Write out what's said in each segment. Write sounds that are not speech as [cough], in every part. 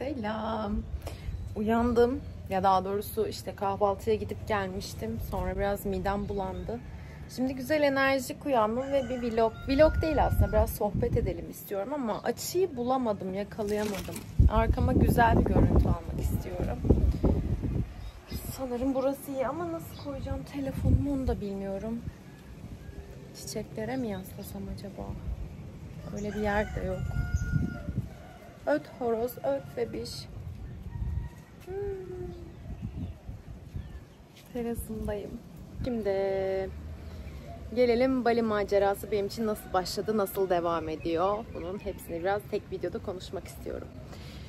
Selam. Uyandım. Ya daha doğrusu işte kahvaltıya gidip gelmiştim. Sonra biraz midem bulandı. Şimdi güzel enerjik uyandım ve bir vlog. Vlog değil aslında biraz sohbet edelim istiyorum ama açıyı bulamadım, yakalayamadım. Arkama güzel bir görüntü almak istiyorum. Sanırım burası iyi ama nasıl koyacağım telefonumu onu da bilmiyorum. Çiçeklere mi yaslasam acaba? Öyle bir yer de yok. Öt horoz, öt bebiş. Hmm. Terasındayım. Şimdi gelelim Bali macerası benim için nasıl başladı, nasıl devam ediyor. Bunun hepsini biraz tek videoda konuşmak istiyorum.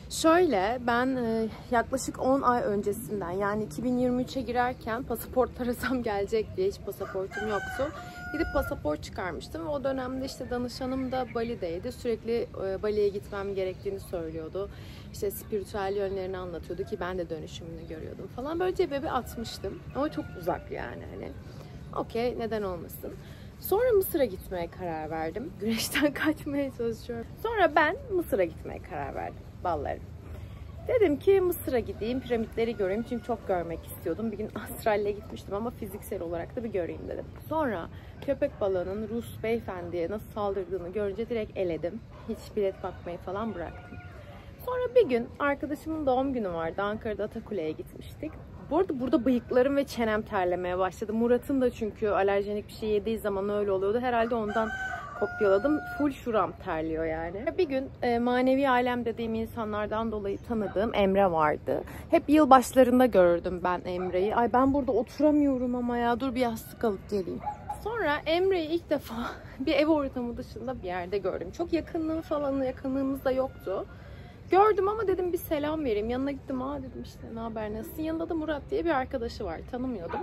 Şöyle ben e, yaklaşık 10 ay öncesinden yani 2023'e girerken pasaport tarasam [laughs] gelecek diye hiç pasaportum yoktu. Gidip pasaport çıkarmıştım o dönemde işte danışanım da Bali'deydi. Sürekli e, Bali'ye gitmem gerektiğini söylüyordu. İşte spiritüel yönlerini anlatıyordu ki ben de dönüşümünü görüyordum falan. Böyle cebe bir atmıştım. Ama çok uzak yani hani. Okey neden olmasın. Sonra Mısır'a gitmeye karar verdim. Güneşten [laughs] kaçmaya çalışıyorum. Sonra ben Mısır'a gitmeye karar verdim. Ballarım. Dedim ki Mısır'a gideyim, piramitleri göreyim çünkü çok görmek istiyordum. Bir gün [laughs] Astral'le gitmiştim ama fiziksel olarak da bir göreyim dedim. Sonra köpek balığının Rus beyefendiye nasıl saldırdığını görünce direkt eledim. Hiç bilet bakmayı falan bıraktım. Sonra bir gün arkadaşımın doğum günü vardı. Ankara'da Atakule'ye gitmiştik. Bu arada burada bıyıklarım ve çenem terlemeye başladı. Murat'ın da çünkü alerjenik bir şey yediği zaman öyle oluyordu. Herhalde ondan kopyaladım. Full şuram terliyor yani. Bir gün e, manevi alem dediğim insanlardan dolayı tanıdığım Emre vardı. Hep yıl başlarında görürdüm ben Emre'yi. Ay ben burada oturamıyorum ama ya dur bir yastık alıp geleyim. Sonra Emre'yi ilk defa [laughs] bir ev ortamı dışında bir yerde gördüm. Çok yakınlığı falan yakınlığımız da yoktu. Gördüm ama dedim bir selam vereyim. Yanına gittim. Aa dedim işte ne haber nasılsın? Yanında da Murat diye bir arkadaşı var. Tanımıyordum.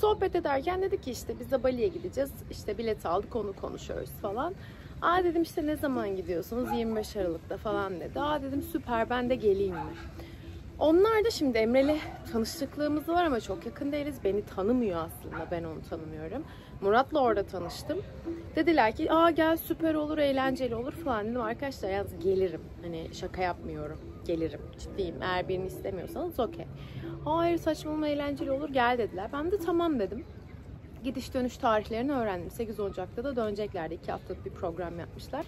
Sohbet ederken dedi ki işte biz de Bali'ye gideceğiz. İşte bilet aldık onu konuşuyoruz falan. Aa dedim işte ne zaman gidiyorsunuz? 25 Aralık'ta falan dedi. Aa dedim süper ben de geleyim mi? Onlar da şimdi Emre'yle tanıştıklığımız var ama çok yakın değiliz. Beni tanımıyor aslında. Ben onu tanımıyorum. Murat'la orada tanıştım. Dediler ki aa gel süper olur, eğlenceli olur falan dedim. Arkadaşlar yalnız gelirim. Hani şaka yapmıyorum. Gelirim. Ciddiyim. Eğer birini istemiyorsanız okey. Hayır saçmalama eğlenceli olur gel dediler. Ben de tamam dedim. Gidiş dönüş tarihlerini öğrendim. 8 Ocak'ta da döneceklerdi. 2 haftalık bir program yapmışlar.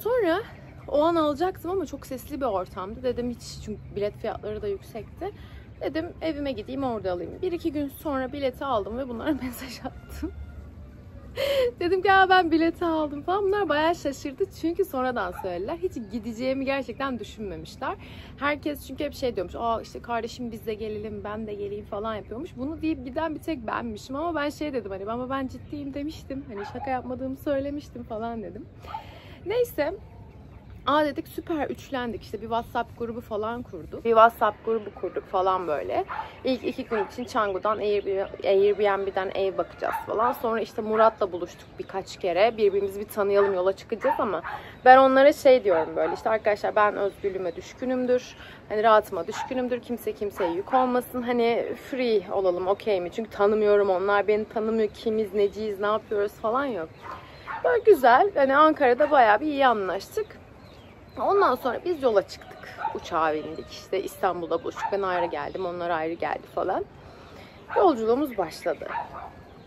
Sonra o an alacaktım ama çok sesli bir ortamdı. Dedim hiç çünkü bilet fiyatları da yüksekti. Dedim evime gideyim orada alayım. Bir iki gün sonra bileti aldım ve bunlara [laughs] mesaj attım. [laughs] Dedim ki ben bileti aldım falan. Bunlar bayağı şaşırdı çünkü sonradan söylediler. Hiç gideceğimi gerçekten düşünmemişler. Herkes çünkü hep şey diyormuş. Aa işte kardeşim biz de gelelim ben de geleyim falan yapıyormuş. Bunu deyip giden bir tek benmişim ama ben şey dedim hani ama ben ciddiyim demiştim. Hani şaka yapmadığımı söylemiştim falan dedim. Neyse Aa dedik süper üçlendik işte bir WhatsApp grubu falan kurduk. Bir WhatsApp grubu kurduk falan böyle. İlk iki gün için Çangu'dan Airbnb'den ev bakacağız falan. Sonra işte Murat'la buluştuk birkaç kere. Birbirimizi bir tanıyalım yola çıkacağız ama ben onlara şey diyorum böyle işte arkadaşlar ben özgürlüğüme düşkünümdür. Hani rahatıma düşkünümdür. Kimse kimseye yük olmasın. Hani free olalım okey mi? Çünkü tanımıyorum onlar beni tanımıyor. Kimiz, neciyiz, ne yapıyoruz falan yok. Böyle güzel. Hani Ankara'da bayağı bir iyi anlaştık. Ondan sonra biz yola çıktık. Uçağa bindik. İşte İstanbul'da buluştuk. Ben ayrı geldim. Onlar ayrı geldi falan. Yolculuğumuz başladı.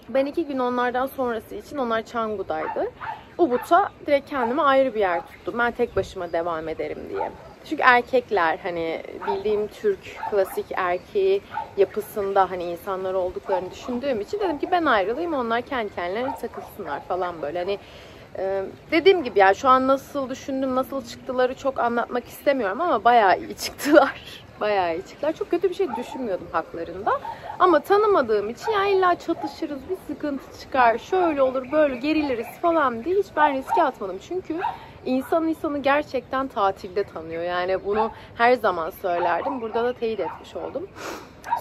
Ben iki gün onlardan sonrası için onlar Çangu'daydı. Ubud'a direkt kendime ayrı bir yer tuttum. Ben tek başıma devam ederim diye. Çünkü erkekler hani bildiğim Türk klasik erkeği yapısında hani insanlar olduklarını düşündüğüm için dedim ki ben ayrılayım onlar kendi kendilerine takılsınlar falan böyle. Hani ee, dediğim gibi yani şu an nasıl düşündüm, nasıl çıktıları çok anlatmak istemiyorum ama bayağı iyi çıktılar. [laughs] bayağı iyi çıktılar. Çok kötü bir şey düşünmüyordum haklarında. Ama tanımadığım için ya illa çatışırız, bir sıkıntı çıkar, şöyle olur, böyle geriliriz falan diye hiç ben riske atmadım. Çünkü insan insanı gerçekten tatilde tanıyor. Yani bunu her zaman söylerdim. Burada da teyit etmiş oldum.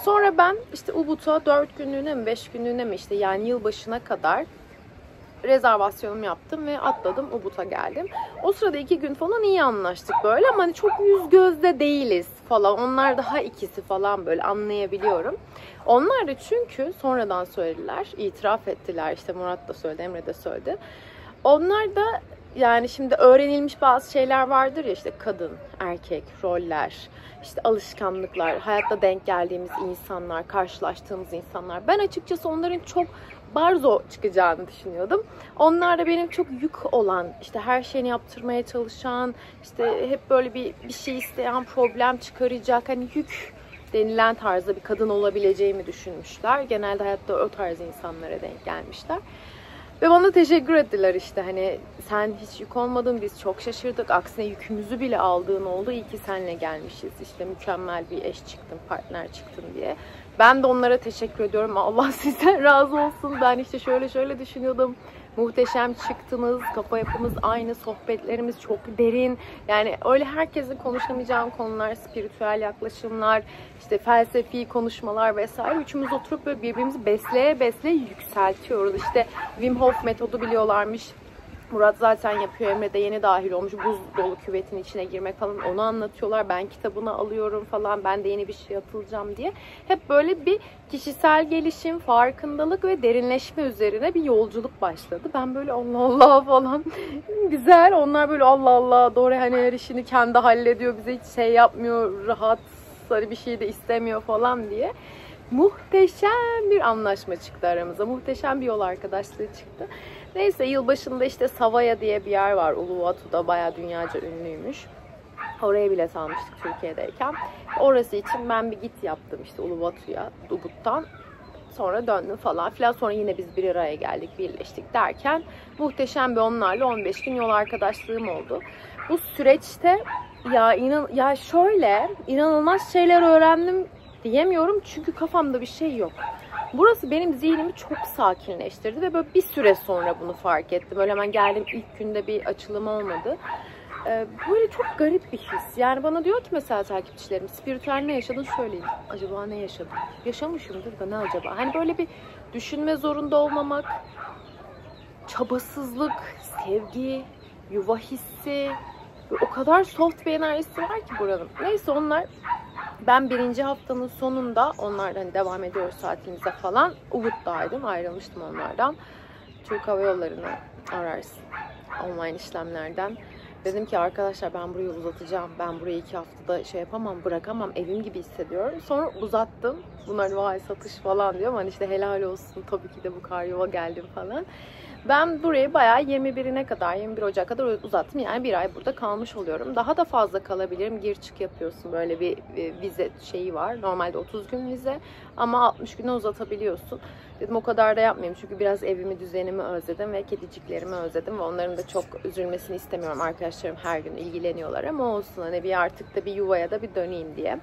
Sonra ben işte Ubud'a 4 günlüğüne mi 5 günlüğüne mi işte yani yılbaşına kadar rezervasyonumu yaptım ve atladım Ubud'a geldim. O sırada iki gün falan iyi anlaştık böyle ama hani çok yüz gözde değiliz falan. Onlar daha ikisi falan böyle anlayabiliyorum. Onlar da çünkü sonradan söylediler, itiraf ettiler. İşte Murat da söyledi, Emre de söyledi. Onlar da yani şimdi öğrenilmiş bazı şeyler vardır ya işte kadın, erkek, roller, işte alışkanlıklar, hayatta denk geldiğimiz insanlar, karşılaştığımız insanlar. Ben açıkçası onların çok barzo çıkacağını düşünüyordum. Onlar da benim çok yük olan, işte her şeyini yaptırmaya çalışan, işte hep böyle bir bir şey isteyen, problem çıkaracak hani yük denilen tarzda bir kadın olabileceğimi düşünmüşler. Genelde hayatta o tarz insanlara denk gelmişler. Ve bana teşekkür ettiler işte hani sen hiç yük olmadın biz çok şaşırdık. Aksine yükümüzü bile aldığın oldu. İyi ki seninle gelmişiz. İşte mükemmel bir eş çıktın, partner çıktın diye. Ben de onlara teşekkür ediyorum. Allah [laughs] sizden razı olsun. Ben işte şöyle şöyle düşünüyordum. Muhteşem çıktınız. Kafa yapımız aynı. Sohbetlerimiz çok derin. Yani öyle herkesin konuşamayacağım konular, spiritüel yaklaşımlar, işte felsefi konuşmalar vesaire. Üçümüz oturup böyle birbirimizi besleye besleye yükseltiyoruz. İşte Wim Hof metodu biliyorlarmış. Murat zaten yapıyor. Emre de yeni dahil olmuş. Buz dolu küvetin içine girmek falan onu anlatıyorlar. Ben kitabını alıyorum falan. Ben de yeni bir şey atılacağım diye. Hep böyle bir kişisel gelişim, farkındalık ve derinleşme üzerine bir yolculuk başladı. Ben böyle Allah Allah falan [laughs] güzel. Onlar böyle Allah Allah doğru hani her işini kendi hallediyor. Bize hiç şey yapmıyor. Rahat hani bir şey de istemiyor falan diye muhteşem bir anlaşma çıktı aramıza. Muhteşem bir yol arkadaşlığı çıktı. Neyse yılbaşında işte Savaya diye bir yer var. Uluwatu'da baya dünyaca ünlüymüş. Oraya bile almıştık Türkiye'deyken. Orası için ben bir git yaptım işte Uluwatu'ya, Ubud'dan. Sonra döndüm falan filan. Sonra yine biz bir araya geldik, birleştik derken muhteşem bir onlarla 15 gün yol arkadaşlığım oldu. Bu süreçte ya inan ya şöyle inanılmaz şeyler öğrendim diyemiyorum çünkü kafamda bir şey yok. Burası benim zihnimi çok sakinleştirdi ve böyle bir süre sonra bunu fark ettim. Öyle hemen geldim ilk günde bir açılım olmadı. Ee, böyle çok garip bir his. Yani bana diyor ki mesela takipçilerim spiritüel ne yaşadın söyleyin. Acaba ne yaşadım? Yaşamışımdır da ne acaba? Hani böyle bir düşünme zorunda olmamak, çabasızlık, sevgi, yuva hissi, o kadar soft bir enerjisi var ki buranın. Neyse onlar ben birinci haftanın sonunda onlardan devam ediyoruz saatimize falan. Ubud'daydım. Ayrılmıştım onlardan. Türk Hava Yolları'nı ararsın. Online işlemlerden. Dedim ki arkadaşlar ben burayı uzatacağım. Ben burayı iki haftada şey yapamam, bırakamam. Evim gibi hissediyorum. Sonra uzattım. Bunlar vay satış falan diyor. Hani işte helal olsun tabii ki de bu kar yuva geldim falan. Ben burayı bayağı 21'ine kadar, 21 Ocak kadar uzattım. Yani bir ay burada kalmış oluyorum. Daha da fazla kalabilirim. Gir çık yapıyorsun. Böyle bir, bir vize şeyi var. Normalde 30 gün vize ama 60 güne uzatabiliyorsun. Dedim o kadar da yapmayayım çünkü biraz evimi, düzenimi özledim ve kediciklerimi özledim ve onların da çok üzülmesini istemiyorum. Arkadaşlarım her gün ilgileniyorlar ama olsun hani bir artık da bir yuvaya da bir döneyim diye.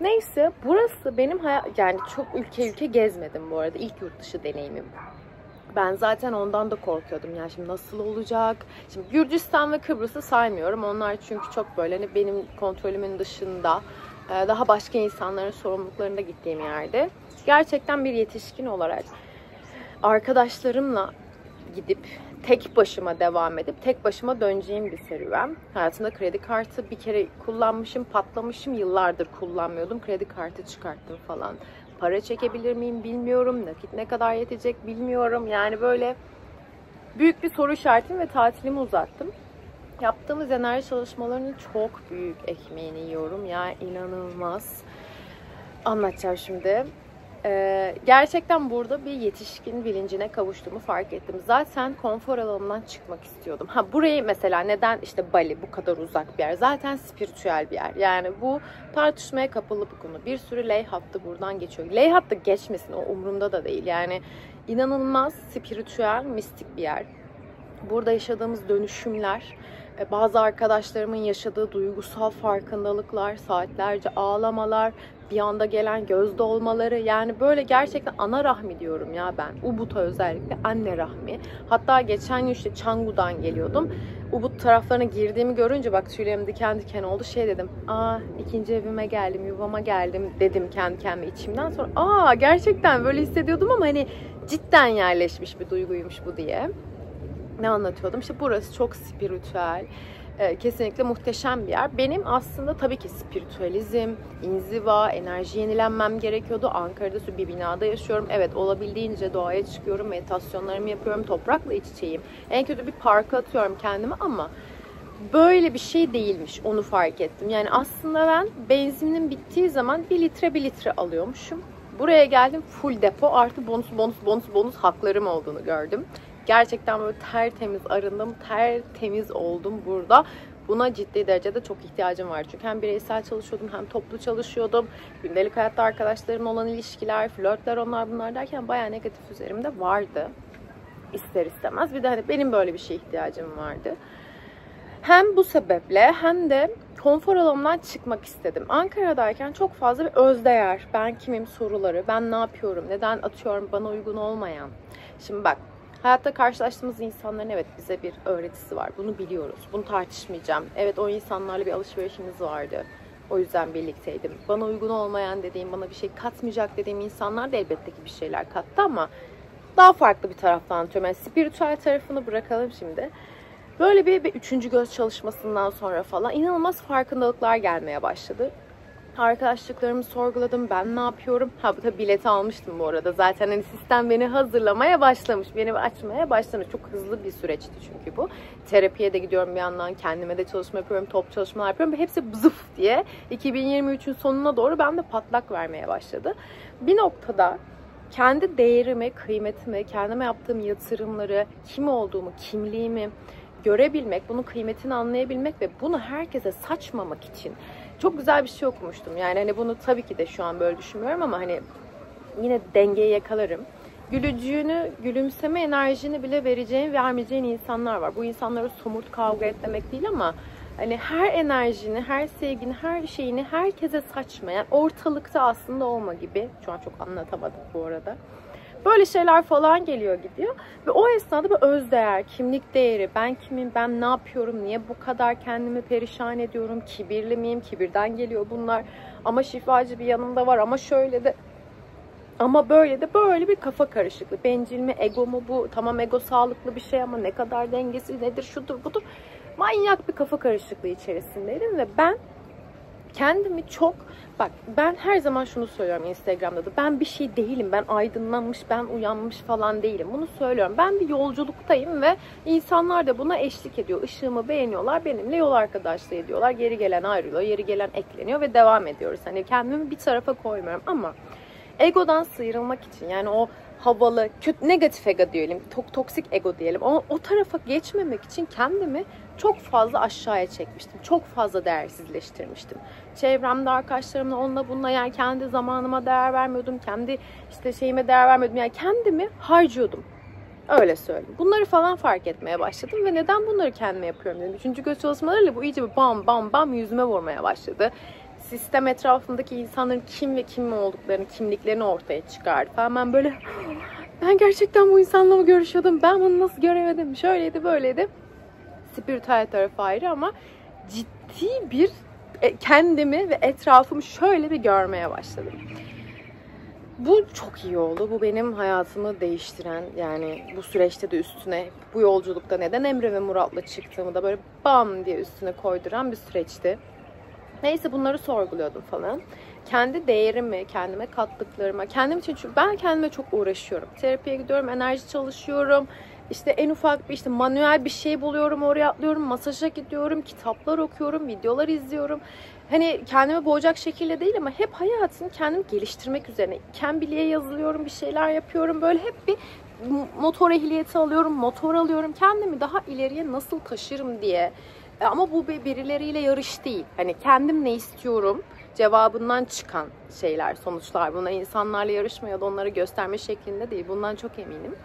Neyse burası benim hayat yani çok ülke ülke gezmedim bu arada. İlk yurt dışı deneyimim. Ben zaten ondan da korkuyordum. Yani şimdi nasıl olacak? Şimdi Gürcistan ve Kıbrıs'ı saymıyorum. Onlar çünkü çok böyle hani benim kontrolümün dışında e, daha başka insanların sorumluluklarında gittiğim yerde. Gerçekten bir yetişkin olarak arkadaşlarımla gidip tek başıma devam edip tek başıma döneceğim bir serüven. Hayatımda kredi kartı bir kere kullanmışım, patlamışım. Yıllardır kullanmıyordum. Kredi kartı çıkarttım falan. Para çekebilir miyim bilmiyorum. Nakit ne kadar yetecek bilmiyorum. Yani böyle büyük bir soru işaretim ve tatilimi uzattım. Yaptığımız enerji çalışmalarının çok büyük ekmeğini yiyorum. Ya inanılmaz. Anlatacağım şimdi. Ee, gerçekten burada bir yetişkin bilincine kavuştuğumu fark ettim. Zaten konfor alanından çıkmak istiyordum. Ha burayı mesela neden işte Bali bu kadar uzak bir yer? Zaten spiritüel bir yer. Yani bu tartışmaya kapalı bir konu. Bir sürü ley hattı buradan geçiyor. Ley hattı geçmesin o umurumda da değil. Yani inanılmaz spiritüel, mistik bir yer. Burada yaşadığımız dönüşümler, e, bazı arkadaşlarımın yaşadığı duygusal farkındalıklar, saatlerce ağlamalar, bir anda gelen göz dolmaları yani böyle gerçekten ana rahmi diyorum ya ben. Ubud'a özellikle anne rahmi. Hatta geçen gün işte Çangu'dan geliyordum. Ubud taraflarına girdiğimi görünce bak tüylerim diken diken oldu. Şey dedim. Aa ikinci evime geldim, yuvama geldim dedim kendi kendime içimden. Sonra aa gerçekten böyle hissediyordum ama hani cidden yerleşmiş bir duyguymuş bu diye. Ne anlatıyordum? İşte burası çok spiritüel e, kesinlikle muhteşem bir yer. Benim aslında tabii ki spiritüalizm, inziva, enerji yenilenmem gerekiyordu. Ankara'da bir binada yaşıyorum. Evet olabildiğince doğaya çıkıyorum, meditasyonlarımı yapıyorum, toprakla iç içeyim. En kötü bir parka atıyorum kendimi ama böyle bir şey değilmiş. Onu fark ettim. Yani aslında ben benzinin bittiği zaman bir litre bir litre alıyormuşum. Buraya geldim full depo artı bonus bonus bonus bonus haklarım olduğunu gördüm. Gerçekten böyle tertemiz arındım, tertemiz oldum burada. Buna ciddi derecede çok ihtiyacım var. Çünkü hem bireysel çalışıyordum hem toplu çalışıyordum. Gündelik hayatta arkadaşlarımla olan ilişkiler, flörtler onlar bunlar derken bayağı negatif üzerimde vardı. İster istemez. Bir de hani benim böyle bir şeye ihtiyacım vardı. Hem bu sebeple hem de konfor alanımdan çıkmak istedim. Ankara'dayken çok fazla bir özdeğer, ben kimim soruları, ben ne yapıyorum, neden atıyorum bana uygun olmayan. Şimdi bak Hayatta karşılaştığımız insanların evet bize bir öğretisi var. Bunu biliyoruz. Bunu tartışmayacağım. Evet o insanlarla bir alışverişimiz vardı. O yüzden birlikteydim. Bana uygun olmayan dediğim, bana bir şey katmayacak dediğim insanlar da elbette ki bir şeyler kattı ama daha farklı bir taraftan anlatıyorum. Yani spiritüel tarafını bırakalım şimdi. Böyle bir, bir üçüncü göz çalışmasından sonra falan inanılmaz farkındalıklar gelmeye başladı. Arkadaşlıklarımı sorguladım. Ben ne yapıyorum? Ha bu tabii bileti almıştım bu arada. Zaten hani sistem beni hazırlamaya başlamış. Beni açmaya başlamış. Çok hızlı bir süreçti çünkü bu. Terapiye de gidiyorum bir yandan. Kendime de çalışma yapıyorum. Top çalışmalar yapıyorum. Hepsi zıf diye 2023'ün sonuna doğru ben de patlak vermeye başladı. Bir noktada kendi değerimi, kıymetimi, kendime yaptığım yatırımları, kim olduğumu, kimliğimi görebilmek, bunun kıymetini anlayabilmek ve bunu herkese saçmamak için çok güzel bir şey okumuştum. Yani hani bunu tabii ki de şu an böyle düşünmüyorum ama hani yine dengeyi yakalarım. Gülücüğünü, gülümseme enerjini bile vereceğin, vermeyeceğin insanlar var. Bu insanlara somut kavga et demek değil ama hani her enerjini, her sevgini, her şeyini herkese saçmayan, ortalıkta aslında olma gibi. Şu an çok anlatamadım bu arada. Böyle şeyler falan geliyor gidiyor. Ve o esnada bir özdeğer, kimlik değeri, ben kimim, ben ne yapıyorum, niye bu kadar kendimi perişan ediyorum, kibirli miyim, kibirden geliyor bunlar. Ama şifacı bir yanımda var ama şöyle de ama böyle de böyle bir kafa karışıklığı. Bencil mi, ego mu bu? Tamam ego sağlıklı bir şey ama ne kadar dengesiz nedir, şudur budur. Manyak bir kafa karışıklığı içerisindeydim ve ben kendimi çok bak ben her zaman şunu söylüyorum Instagram'da da ben bir şey değilim ben aydınlanmış ben uyanmış falan değilim bunu söylüyorum ben bir yolculuktayım ve insanlar da buna eşlik ediyor ışığımı beğeniyorlar benimle yol arkadaşlığı ediyorlar geri gelen ayrılıyor yeri gelen ekleniyor ve devam ediyoruz hani kendimi bir tarafa koymuyorum ama egodan sıyrılmak için yani o havalı, kötü, negatif ego diyelim, tok, toksik ego diyelim. O, o tarafa geçmemek için kendimi çok fazla aşağıya çekmiştim. Çok fazla değersizleştirmiştim. Çevremde arkadaşlarımla onunla bununla yani kendi zamanıma değer vermiyordum. Kendi işte şeyime değer vermiyordum. Yani kendimi harcıyordum. Öyle söyleyeyim. Bunları falan fark etmeye başladım ve neden bunları kendime yapıyorum dedim. Üçüncü göz çalışmalarıyla bu iyice bir bam bam bam yüzüme vurmaya başladı. Sistem etrafındaki insanların kim ve kim olduklarını, kimliklerini ortaya çıkardı falan. Ben böyle ben gerçekten bu insanla mı görüşüyordum? Ben bunu nasıl göremedim? Şöyleydi böyleydi spiritüel tarafı ayrı ama ciddi bir kendimi ve etrafımı şöyle bir görmeye başladım. Bu çok iyi oldu. Bu benim hayatımı değiştiren yani bu süreçte de üstüne bu yolculukta neden Emre ve Murat'la çıktığımı da böyle bam diye üstüne koyduran bir süreçti. Neyse bunları sorguluyordum falan. Kendi değerimi, kendime kattıklarıma, kendim için çünkü ben kendime çok uğraşıyorum. Terapiye gidiyorum, enerji çalışıyorum, işte en ufak bir işte manuel bir şey buluyorum oraya atlıyorum masaja gidiyorum kitaplar okuyorum videolar izliyorum. Hani kendimi boğacak şekilde değil ama hep hayatını kendimi geliştirmek üzerine Cambly'e yazılıyorum bir şeyler yapıyorum. Böyle hep bir motor ehliyeti alıyorum motor alıyorum. Kendimi daha ileriye nasıl taşırım diye. E, ama bu birileriyle yarış değil. Hani kendim ne istiyorum cevabından çıkan şeyler sonuçlar. Bunlar insanlarla yarışma ya da onları gösterme şeklinde değil. Bundan çok eminim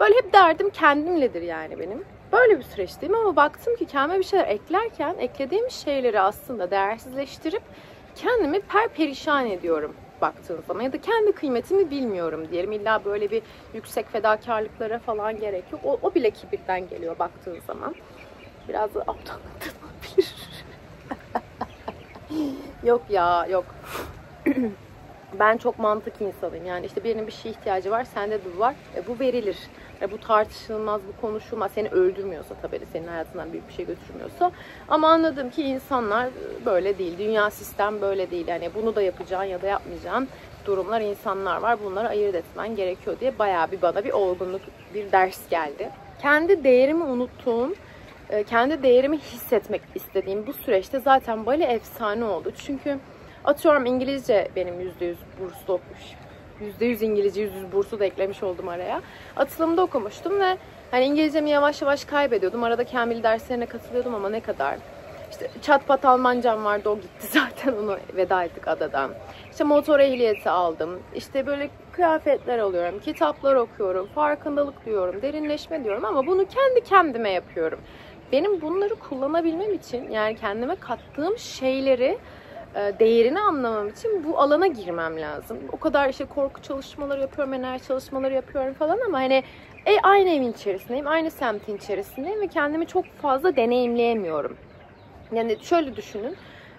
Böyle hep derdim kendimledir yani benim. Böyle bir süreçteyim ama baktım ki kendime bir şeyler eklerken eklediğim şeyleri aslında değersizleştirip kendimi per perişan ediyorum baktığın zaman ya da kendi kıymetimi bilmiyorum diyelim. İlla böyle bir yüksek fedakarlıklara falan gerek yok. O, o bile kibirden geliyor baktığın zaman. Biraz da aptallıktan olabilir. [laughs] yok ya yok. [clears throat] ben çok mantık insanıyım. Yani işte birinin bir şey ihtiyacı var, sende bu var. E, bu verilir. Yani bu tartışılmaz, bu konuşulmaz. Seni öldürmüyorsa tabii senin hayatından büyük bir şey götürmüyorsa. Ama anladım ki insanlar böyle değil. Dünya sistem böyle değil. Yani bunu da yapacağın ya da yapmayacağın durumlar, insanlar var. Bunları ayırt etmen gerekiyor diye bayağı bir bana bir olgunluk, bir ders geldi. Kendi değerimi unuttuğum, e, kendi değerimi hissetmek istediğim bu süreçte zaten Bali efsane oldu. Çünkü atıyorum İngilizce benim %100 burslu okumuş. %100 İngilizce, %100 bursu da eklemiş oldum araya. Atılımda okumuştum ve hani İngilizcemi yavaş yavaş kaybediyordum. Arada Kamil derslerine katılıyordum ama ne kadar. İşte çat pat Almancam vardı o gitti [laughs] zaten onu veda ettik adadan. İşte motor ehliyeti aldım. İşte böyle kıyafetler alıyorum, kitaplar okuyorum, farkındalık diyorum, derinleşme diyorum ama bunu kendi kendime yapıyorum. Benim bunları kullanabilmem için yani kendime kattığım şeyleri değerini anlamam için bu alana girmem lazım. O kadar işte korku çalışmaları yapıyorum, enerji çalışmaları yapıyorum falan ama hani e, aynı evin içerisindeyim, aynı semtin içerisindeyim ve kendimi çok fazla deneyimleyemiyorum. Yani şöyle düşünün.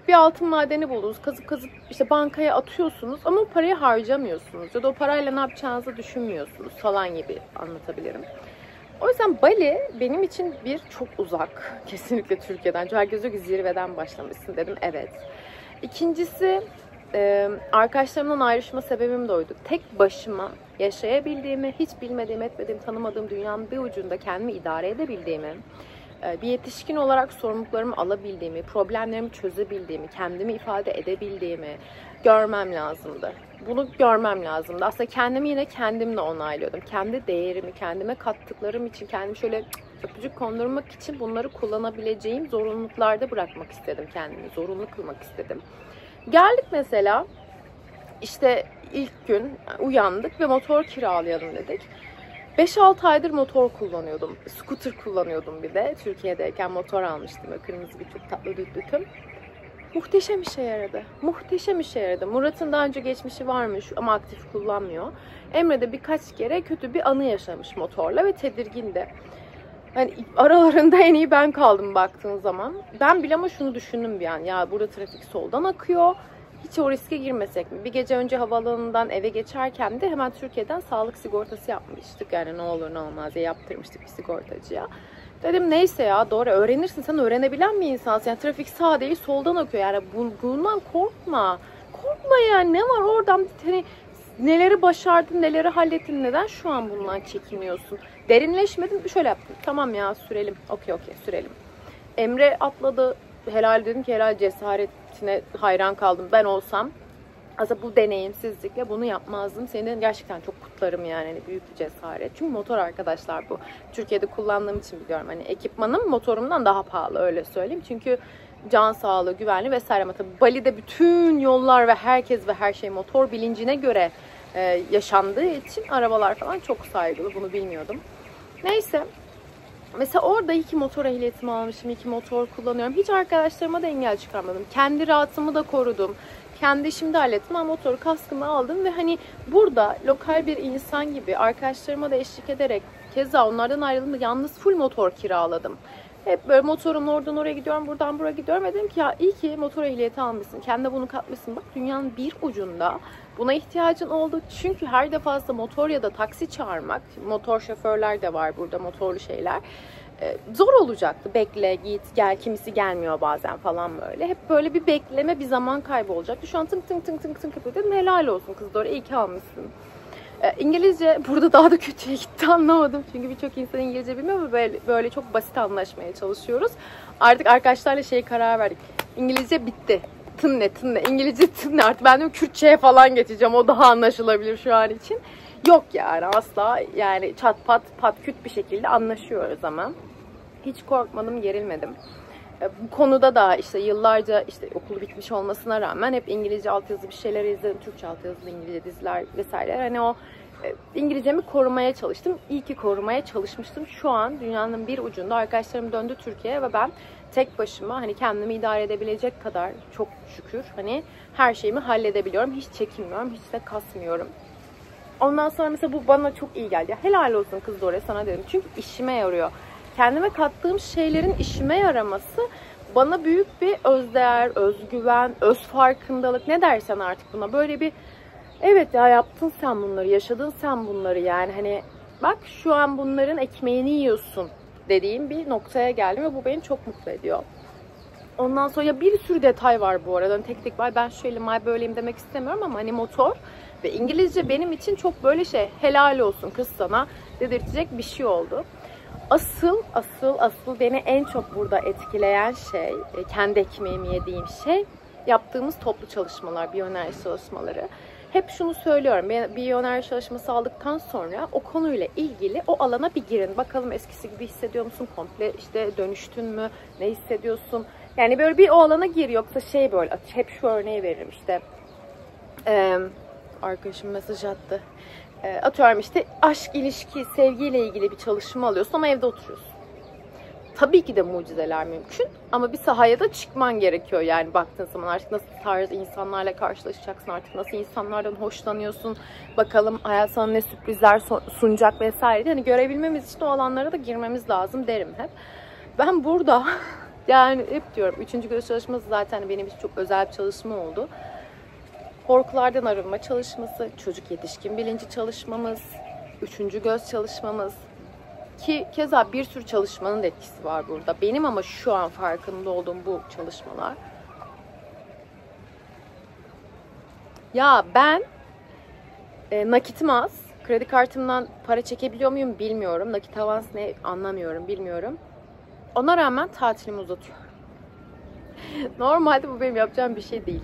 Bir altın madeni buldunuz. Kazıp kazıp işte bankaya atıyorsunuz ama o parayı harcamıyorsunuz. Ya da o parayla ne yapacağınızı düşünmüyorsunuz falan gibi anlatabilirim. O yüzden Bali benim için bir çok uzak. [laughs] Kesinlikle Türkiye'den. Herkes diyor ki zirveden başlamışsın dedim. Evet. İkincisi arkadaşlarımdan ayrışma sebebim de oydu. Tek başıma yaşayabildiğimi, hiç bilmediğim, etmediğim, tanımadığım dünyanın bir ucunda kendimi idare edebildiğimi, bir yetişkin olarak sorumluluklarımı alabildiğimi, problemlerimi çözebildiğimi, kendimi ifade edebildiğimi görmem lazımdı. Bunu görmem lazımdı. Aslında kendimi yine kendimle onaylıyordum. Kendi değerimi, kendime kattıklarım için, kendimi şöyle öpücük kondurmak için bunları kullanabileceğim zorunluluklarda bırakmak istedim kendimi. Zorunlu kılmak istedim. Geldik mesela işte ilk gün uyandık ve motor kiralayalım dedik. 5-6 aydır motor kullanıyordum. Scooter kullanıyordum bir de. Türkiye'deyken motor almıştım. Böyle kırmızı bir çok tatlı düdütüm. Muhteşem işe yaradı. Muhteşem işe yaradı. Murat'ın daha önce geçmişi varmış ama aktif kullanmıyor. Emre de birkaç kere kötü bir anı yaşamış motorla ve tedirgin de. Hani aralarında en iyi ben kaldım baktığın zaman. Ben bile ama şunu düşündüm bir an. Ya burada trafik soldan akıyor hiç o riske girmesek mi? Bir gece önce havaalanından eve geçerken de hemen Türkiye'den sağlık sigortası yapmıştık. Yani ne olur ne olmaz diye yaptırmıştık bir sigortacıya. Dedim neyse ya doğru öğrenirsin. Sen öğrenebilen bir insansın. Yani trafik sağ değil soldan akıyor. Yani bundan korkma. Korkma yani ne var oradan hani neleri başardın, neleri hallettin, neden şu an bundan çekiniyorsun? Derinleşmedin, şöyle yaptım. Tamam ya sürelim. Okey okey sürelim. Emre atladı. Helal dedim ki helal cesaret cesaretine hayran kaldım. Ben olsam aslında bu deneyimsizlikle bunu yapmazdım. Seni gerçekten çok kutlarım yani. Hani büyük bir cesaret. Çünkü motor arkadaşlar bu. Türkiye'de kullandığım için biliyorum. Hani ekipmanım motorumdan daha pahalı öyle söyleyeyim. Çünkü can sağlığı, güvenli vesaire. Ama tabii Bali'de bütün yollar ve herkes ve her şey motor bilincine göre e, yaşandığı için arabalar falan çok saygılı. Bunu bilmiyordum. Neyse Mesela orada iki motor ehliyetimi almışım, iki motor kullanıyorum. Hiç arkadaşlarıma da engel çıkarmadım. Kendi rahatımı da korudum. Kendi işimi de hallettim ama motoru kaskımı aldım ve hani burada lokal bir insan gibi arkadaşlarıma da eşlik ederek keza onlardan ayrıldım yalnız full motor kiraladım. Hep böyle motorumla oradan oraya gidiyorum, buradan buraya gidiyorum ve dedim ki ya iyi ki motor ehliyeti almışsın. Kendine bunu katmışsın. Bak dünyanın bir ucunda buna ihtiyacın oldu. Çünkü her defasında motor ya da taksi çağırmak, motor şoförler de var burada, motorlu şeyler. E, zor olacaktı. Bekle, git, gel. Kimisi gelmiyor bazen falan böyle. Hep böyle bir bekleme, bir zaman kaybı olacaktı. Şu an tınk tınk tınk tınk tınk yapıyor. Dedim helal olsun kız doğru. iyi ki almışsın. E, İngilizce burada daha da kötüye gitti [laughs] anlamadım. Çünkü birçok insan İngilizce bilmiyor ve böyle, böyle çok basit anlaşmaya çalışıyoruz. Artık arkadaşlarla şey karar verdik. İngilizce bitti. Tın ne tın ne. İngilizce tın ne. Artık ben de Kürtçe'ye falan geçeceğim. O daha anlaşılabilir şu an için. Yok yani asla yani çat pat pat küt bir şekilde anlaşıyoruz ama. Hiç korkmadım, gerilmedim. E, bu konuda da işte yıllarca işte okul bitmiş olmasına rağmen hep İngilizce altyazı bir şeyler izledim. Türkçe altyazılı İngilizce diziler vesaire. Hani o İngilizcemi korumaya çalıştım. İyi ki korumaya çalışmıştım. Şu an dünyanın bir ucunda arkadaşlarım döndü Türkiye'ye ve ben tek başıma hani kendimi idare edebilecek kadar çok şükür hani her şeyimi halledebiliyorum. Hiç çekinmiyorum, hiç de kasmıyorum. Ondan sonra mesela bu bana çok iyi geldi. Helal olsun kız Dore sana dedim. Çünkü işime yarıyor kendime kattığım şeylerin işime yaraması bana büyük bir özdeğer, özgüven, öz farkındalık ne dersen artık buna böyle bir evet ya yaptın sen bunları, yaşadın sen bunları yani hani bak şu an bunların ekmeğini yiyorsun dediğim bir noktaya geldim ve bu beni çok mutlu ediyor. Ondan sonra ya bir sürü detay var bu arada. Hani tek tek var ben şöyle ay böyleyim demek istemiyorum ama hani motor ve İngilizce benim için çok böyle şey helal olsun kız sana dedirtecek bir şey oldu. Asıl asıl asıl beni en çok burada etkileyen şey, e, kendi ekmeğimi yediğim şey yaptığımız toplu çalışmalar, biyoenerji çalışmaları. Hep şunu söylüyorum. Biyoenerji çalışması aldıktan sonra o konuyla ilgili o alana bir girin. Bakalım eskisi gibi hissediyor musun? Komple işte dönüştün mü? Ne hissediyorsun? Yani böyle bir o alana gir. Yoksa şey böyle hep şu örneği veririm işte. Ee, arkadaşım mesaj attı. Ee, atıyorum işte aşk, ilişki, sevgiyle ilgili bir çalışma alıyorsun ama evde oturuyorsun. Tabii ki de mucizeler mümkün ama bir sahaya da çıkman gerekiyor yani baktığın zaman artık nasıl tarz insanlarla karşılaşacaksın artık nasıl insanlardan hoşlanıyorsun bakalım hayat sana ne sürprizler sunacak vesaire hani görebilmemiz için o alanlara da girmemiz lazım derim hep. Ben burada [laughs] yani hep diyorum üçüncü göz çalışması zaten benim için çok özel bir çalışma oldu. Korkulardan arınma çalışması, çocuk yetişkin bilinci çalışmamız, üçüncü göz çalışmamız, ki keza bir sürü çalışmanın da etkisi var burada. Benim ama şu an farkında olduğum bu çalışmalar. Ya ben e, nakitim az. Kredi kartımdan para çekebiliyor muyum bilmiyorum. Nakit avans ne anlamıyorum bilmiyorum. Ona rağmen tatilimi uzatıyorum. [laughs] Normalde bu benim yapacağım bir şey değil.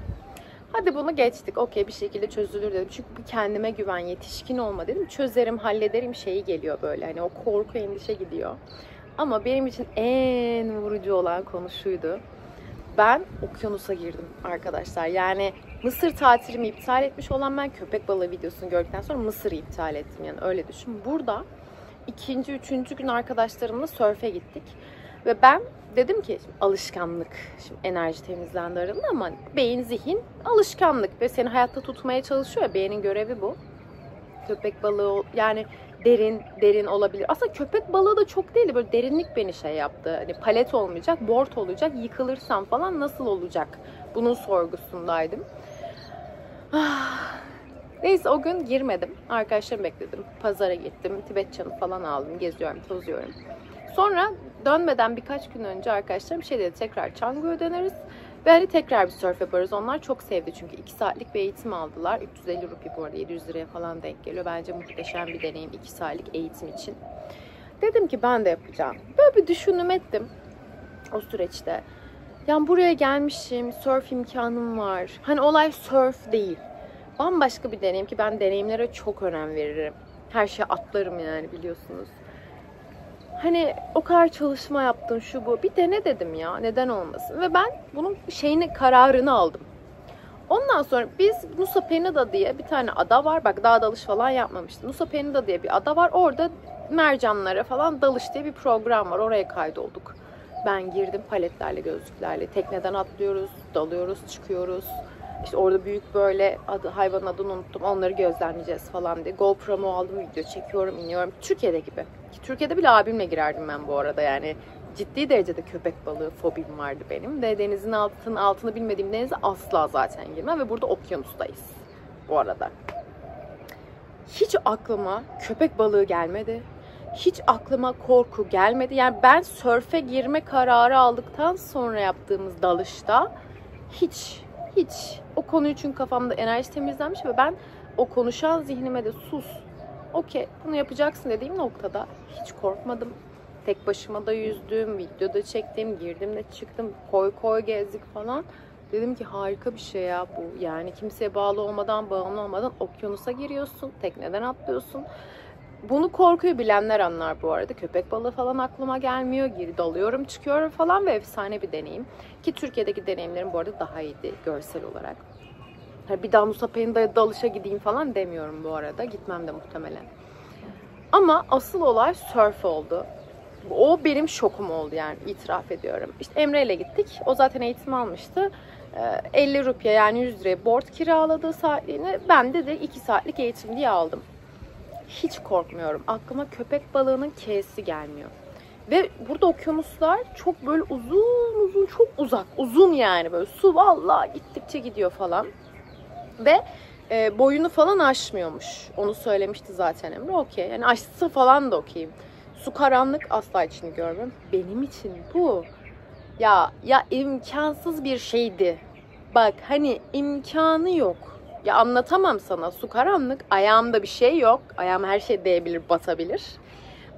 Hadi bunu geçtik. Okey bir şekilde çözülür dedim. Çünkü bu kendime güven, yetişkin olma dedim. Çözerim, hallederim şeyi geliyor böyle. Hani o korku, endişe gidiyor. Ama benim için en vurucu olan konu şuydu. Ben okyanusa girdim arkadaşlar. Yani Mısır tatilimi iptal etmiş olan ben köpek balığı videosunu gördükten sonra Mısır'ı iptal ettim. Yani öyle düşün. Burada ikinci, üçüncü gün arkadaşlarımla sörfe gittik. Ve ben dedim ki alışkanlık. Şimdi enerji temizlendi aralığında ama beyin, zihin alışkanlık ve seni hayatta tutmaya çalışıyor ya beynin görevi bu. Köpek balığı yani derin derin olabilir. Aslında köpek balığı da çok değil böyle derinlik beni şey yaptı. Hani palet olmayacak, board olacak. Yıkılırsam falan nasıl olacak? Bunun sorgusundaydım. Ah. Neyse o gün girmedim. Arkadaşlarımı bekledim. Pazara gittim. Tibet çanı falan aldım. Geziyorum, tozuyorum. Sonra dönmeden birkaç gün önce arkadaşlarım şey dedi tekrar Canggu'ya döneriz. Ve hani tekrar bir surf yaparız. Onlar çok sevdi çünkü 2 saatlik bir eğitim aldılar. 350 rupi bu arada 700 liraya falan denk geliyor. Bence muhteşem bir deneyim 2 saatlik eğitim için. Dedim ki ben de yapacağım. Böyle bir düşündüm ettim o süreçte. Yani buraya gelmişim, surf imkanım var. Hani olay surf değil. Bambaşka bir deneyim ki ben deneyimlere çok önem veririm. Her şey atlarım yani biliyorsunuz. Hani o kadar çalışma yaptın şu bu. Bir dene dedim ya. Neden olmasın? Ve ben bunun şeyini kararını aldım. Ondan sonra biz Nusa Penida diye bir tane ada var. Bak daha dalış falan yapmamıştım. Nusa Penida diye bir ada var. Orada mercanlara falan dalış diye bir program var. Oraya kaydolduk. Ben girdim paletlerle, gözlüklerle. Tekneden atlıyoruz, dalıyoruz, çıkıyoruz. İşte orada büyük böyle adı, hayvanın adını unuttum. Onları gözlemleyeceğiz falan diye. GoPro'mu aldım, video çekiyorum, iniyorum. Türkiye'de gibi. Ki Türkiye'de bile abimle girerdim ben bu arada yani. Ciddi derecede köpek balığı fobim vardı benim. De denizin altını, altını bilmediğim denize asla zaten girmem. Ve burada okyanustayız bu arada. Hiç aklıma köpek balığı gelmedi. Hiç aklıma korku gelmedi. Yani ben sörfe girme kararı aldıktan sonra yaptığımız dalışta hiç hiç o konu için kafamda enerji temizlenmiş ve ben o konuşan zihnime de sus. Okey bunu yapacaksın dediğim noktada hiç korkmadım. Tek başıma da yüzdüm, videoda çektim, girdim de çıktım, koy koy gezdik falan. Dedim ki harika bir şey ya bu. Yani kimseye bağlı olmadan, bağımlı olmadan okyanusa giriyorsun, tekneden atlıyorsun. Bunu korkuyu bilenler anlar bu arada. Köpek balığı falan aklıma gelmiyor. Geri dalıyorum, çıkıyorum falan ve efsane bir deneyim. Ki Türkiye'deki deneyimlerim bu arada daha iyiydi görsel olarak. Bir daha Musa Penida'ya dalışa gideyim falan demiyorum bu arada. Gitmem de muhtemelen. Ama asıl olay surf oldu. O benim şokum oldu yani itiraf ediyorum. İşte Emre ile gittik. O zaten eğitim almıştı. 50 ee, rupiye yani 100 liraya board kiraladığı saatliğini ben de de 2 saatlik eğitim diye aldım hiç korkmuyorum. Aklıma köpek balığının K'si gelmiyor. Ve burada okyanuslar çok böyle uzun uzun çok uzak. Uzun yani böyle su vallahi gittikçe gidiyor falan. Ve e, boyunu falan aşmıyormuş. Onu söylemişti zaten Emre. Okey. Yani aşsa falan da okeyim. Su karanlık asla içini görmem. Benim için bu ya ya imkansız bir şeydi. Bak hani imkanı yok. Ya anlatamam sana. Su karanlık. Ayağımda bir şey yok. Ayağıma her şey değebilir, batabilir.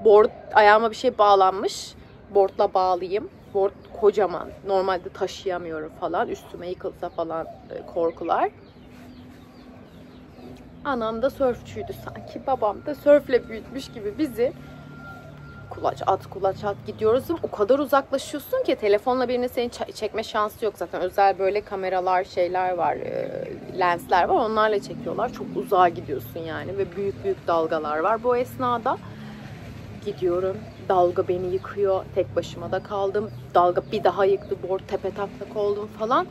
Board, ayağıma bir şey bağlanmış. Boardla bağlayayım. Board kocaman. Normalde taşıyamıyorum falan. Üstüme yıkılsa falan e, korkular. Anam da sörfçüydü sanki. Babam da sörfle büyütmüş gibi bizi kulaç at kulaç at gidiyoruz. O kadar uzaklaşıyorsun ki telefonla birinin seni çekme şansı yok zaten. Özel böyle kameralar şeyler var, e, lensler var. Onlarla çekiyorlar. Çok uzağa gidiyorsun yani ve büyük büyük dalgalar var bu esnada. Gidiyorum. Dalga beni yıkıyor. Tek başıma da kaldım. Dalga bir daha yıktı. Board tepe taklak oldum falan